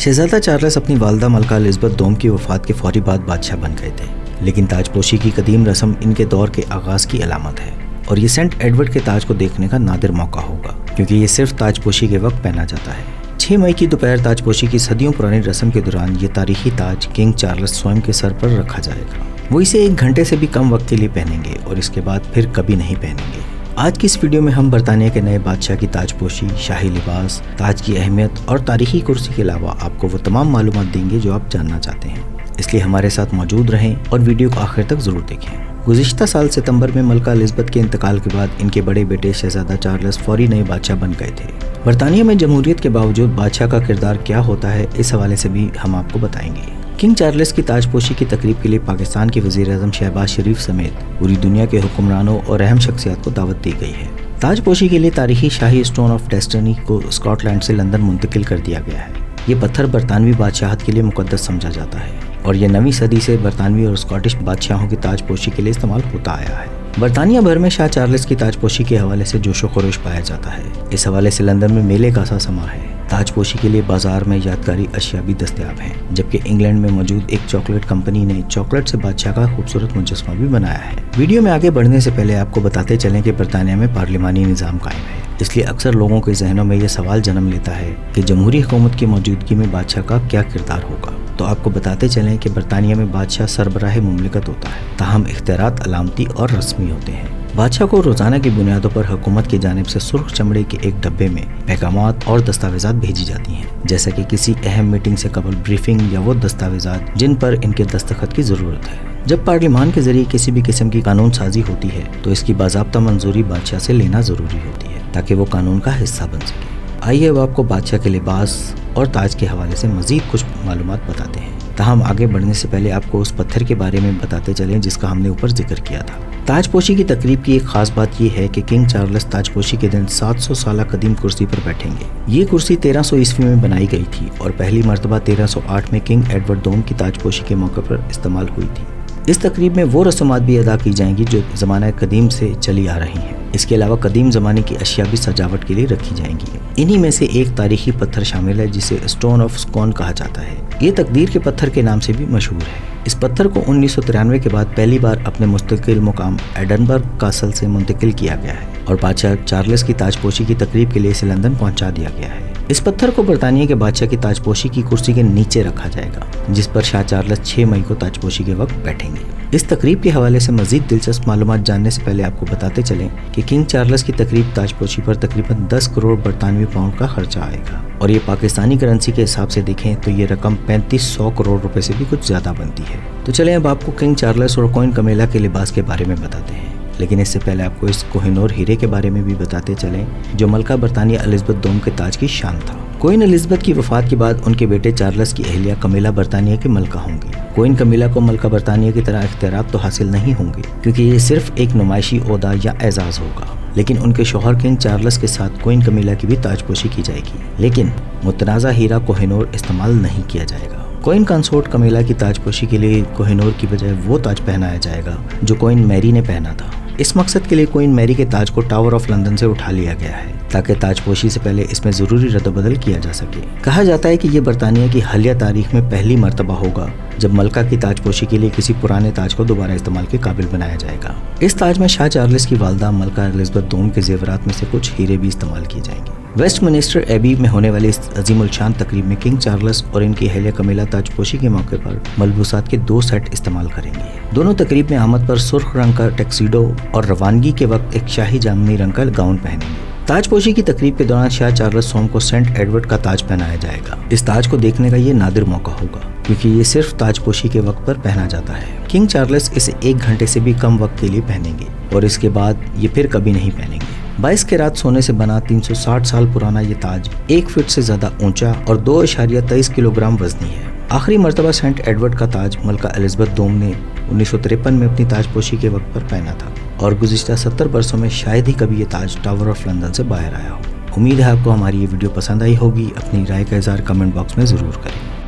शहजादा Charles अपनी वालदा मलका एलिजबेथ दोम की वफात के फौरी बाद बादशाह बन गए थे, लेकिन ताजपोशी की कदीम रस्म इनके दौर के आगाज़ की अलामत है, और ये सेंट एडवर्ड के ताज को देखने का नादिर मौका होगा, क्योंकि ये सिर्फ़ ताजपोशी के वक्त पहना जाता है। छह मई की दोपहर ताजपोशी की सदियों पुरानी रस्म के दौरान ये तारीखी ताज किंग चार्लस स्वयं के सर पर रखा जाएगा। वो इसे एक घंटे से भी कम वक्त के लिए पहनेंगे, और इसके बाद फिर कभी नहीं पहनेंगे। आज की इस वीडियो में हम बरतानिया के नए बादशाह की ताजपोशी, शाही लिबास, ताज की अहमियत और तारीखी कुर्सी के अलावा आपको वो तमाम मालूम देंगे जो आप जानना चाहते हैं। इसलिए हमारे साथ मौजूद रहें और वीडियो को आखिर तक ज़रूर देखें। गुजशत साल सितंबर में मलका एलिजबेथ के इंतकाल के बाद इनके बड़े बेटे शहजादा चार्लस फौरी नए बादशाह बन गए थे। बरतानिया में जमहूरियत के बावजूद बादशाह का किरदार क्या होता है, इस हवाले से भी हम आपको बताएँगे। किंग चार्ल्स की ताजपोशी की तकरीब के लिए पाकिस्तान के वज़ीर अजम शहबाज शरीफ समेत पूरी दुनिया के हुक्मरानों और अहम शख्सियात को दावत दी गई है। ताजपोशी के लिए तारीखी शाही स्टोन ऑफ़ डेस्टनी को स्कॉटलैंड से लंदन मुंतकिल कर दिया गया है। ये पत्थर बरतानवी बादशाहत के लिए मुकदस समझा जाता है और यह नवी सदी से बरतानवी और स्कॉटिश बादशाहों की ताजपोशी के लिए इस्तेमाल होता आया है। बरतानिया भर में शाह चार्ल्स की ताजपोशी के हवाले से जोशो खरोश पाया जाता है। इस हवाले से लंदन में मेले का सा समा है। ताजपोशी के लिए बाज़ार में यादगारी अशिया भी दस्तियाब हैं, जबकि इंग्लैंड में मौजूद एक चॉकलेट कंपनी ने चॉकलेट से बादशाह का खूबसूरत मुजस्मा भी बनाया है। वीडियो में आगे बढ़ने से पहले आपको बताते चलें कि बरतानिया में पार्लिमानी निज़ाम कायम है। इसलिए अक्सर लोगों के जहनों में यह सवाल जन्म लेता है कि जमहूरी हुकूमत की मौजूदगी में बादशाह का क्या किरदार होगा। तो आपको बताते चलें कि बरतानिया में बादशाह सरबराह मुमलिकत होता है। ताहम इख्तियार अलामती और रस्मी होते हैं। बादशाह को रोज़ाना की बुनियादों पर हुकूमत की जानब से सुर्ख चमड़े के एक डब्बे में पैगाम और दस्तावेजात भेजी जाती हैं। जैसे कि किसी अहम मीटिंग से कबल ब्रीफिंग या वो दस्तावेजात, जिन पर इनके दस्तखत की ज़रूरत है। जब पार्लिमान के ज़रिए किसी भी किस्म की कानून साजी होती है तो इसकी बाबा मंजूरी बादशाह से लेना ज़रूरी होती है, ताकि वो कानून का हिस्सा बन सके। आइए अब आपको बादशाह के लिबास और ताज के हवाले से मजीद कुछ मालूम बताते हैं। ताहम आगे बढ़ने से पहले आपको उस पत्थर के बारे में बताते चले, जिसका हमने ऊपर ज़िक्र किया था। ताजपोशी की तकरीब की एक खास बात यह है कि किंग चार्ल्स ताजपोशी के दिन 700 साल कदीम कुर्सी पर बैठेंगे। ये कुर्सी 1300 ईस्वी में बनाई गई थी और पहली मरतबा 1308 में किंग एडवर्ड दोम की ताजपोशी के मौके पर इस्तेमाल हुई थी। इस तकरीब में वो रस्मात भी अदा की जाएँगी जो ज़माना कदीम से चली आ रही हैं। इसके अलावा कदीम ज़माने की अशिया भी सजावट के लिए रखी जाएँगी। इन्हीं में से एक तारीखी पत्थर शामिल है, जिसे स्टोन ऑफ़ स्कॉन कहा जाता है। ये तकदीर के पत्थर के नाम से भी मशहूर है। इस पत्थर को उन्नीस सौ तिरानवे के बाद पहली बार अपने मुस्तकिल मुकाम एडनबर्ग कासल से मुंतकिल किया गया है और बादशाह चार्ल्स की ताजपोशी की तकरीब के लिए इसे लंदन पहुँचा दिया गया है। इस पत्थर को बरतानिया के बादशाह की ताजपोशी की कुर्सी के नीचे रखा जाएगा, जिस पर शाह चार्लस छह मई को ताजपोशी के वक्त बैठेंगे। इस तकरीब के हवाले से मजीद दिलचस्प मालूम जानने से पहले आपको बताते चले कि किंग चार्लस की तकरीब ताजपोशी पर तकरीबन 10 करोड़ बरतानवी पाउंड का खर्चा आएगा। और ये पाकिस्तानी करेंसी के हिसाब से देखें तो ये रकम पैंतीस सौ करोड़ रुपए से भी कुछ ज़्यादा बनती है। तो चले अब आपको किंग चार्लस और कोइन कमेला के लिबास के बारे में बताते हैं। लेकिन इससे पहले आपको इस कोहिनूर हीरे के बारे में भी बताते चलें, जो मलका बरतानिया एलिजबेथ दोम के ताज की शान था। कोइन एलिजबेथ की वफात के बाद उनके बेटे चार्लस की अहलिया कमिला बरतानिया की मलका होंगी। कोइन कमिला को मलका बरतानिया की तरह इख्तियार तो हासिल नहीं होंगे, क्योंकि ये सिर्फ़ एक नुमाइशी अहदा या एजाज होगा। लेकिन उनके शोहर किंग चार्लस के साथ कोइन कमिला की भी ताजपोशी की जाएगी। लेकिन मुतनाज़ा हीरा कोहिनूर इस्तेमाल नहीं किया जाएगा। कोइन कंसोर्ट कमेला की ताजपोशी के लिए कोहिनूर की बजाय वो ताज पहनाया जाएगा, जो कोइन मैरी ने पहना था। इस मकसद के लिए क्वीन मैरी के ताज को टावर ऑफ़ लंदन से उठा लिया गया है, ताकि ताजपोशी से पहले इसमें ज़रूरी रद्दबदल किया जा सके। कहा जाता है कि ये बरतानिया की हालिया तारीख में पहली मरतबा होगा, जब मलका की ताजपोशी के लिए किसी पुराने ताज को दोबारा इस्तेमाल के काबिल बनाया जाएगा। इस ताज में शाह चार्लिस की वालदा मलका एलिजबेथ दोम के जेवरात में से कुछ हीरे भी इस्तेमाल किए जाएँगे। वेस्ट मिनिस्टर एबी में होने वाली इस अजीम शान तकरीब में किंग चार्लस और इनकी अहलिया कमेला ताजपोशी के मौके पर मलबूसात के दो सेट इस्तेमाल करेंगे। दोनों तकरीब में आमद पर सुर्ख रंग का टेक्सीडो और रवानगी के वक्त एक शाही जामनी रंग का गाउन पहनेंगे। ताजपोशी की तकरीब के दौरान शाह चार्लस सोम को सेंट एडवर्ड का ताज पहनाया जाएगा। इस ताज को देखने का ये नादिर मौका होगा, क्योंकि ये सिर्फ़ ताजपोशी के वक्त पर पहना जाता है। किंग चार्लस इसे एक घंटे से भी कम वक्त के लिए पहनेंगे और इसके बाद ये फिर कभी नहीं पहनेंगे। 22 के रात सोने से बना 360 साल पुराना ये ताज एक फीट से ज़्यादा ऊँचा और दो इशारिया तेईस किलोग्राम वजनी है। आखिरी मरतबा सेंट एडवर्ड का ताज मलका एलिजबेथ दोम ने उन्नीस सौ तिरपन में अपनी ताजपोशी के वक्त पर पहना था और गुजशत सत्तर वर्षों में शायद ही कभी ये ताज टावर ऑफ़ लंदन से बाहर आया हो। उम्मीद है आपको हमारी ये वीडियो पसंद आई होगी। अपनी राय का इजहार कमेंट बॉक्स में ज़रूर करें।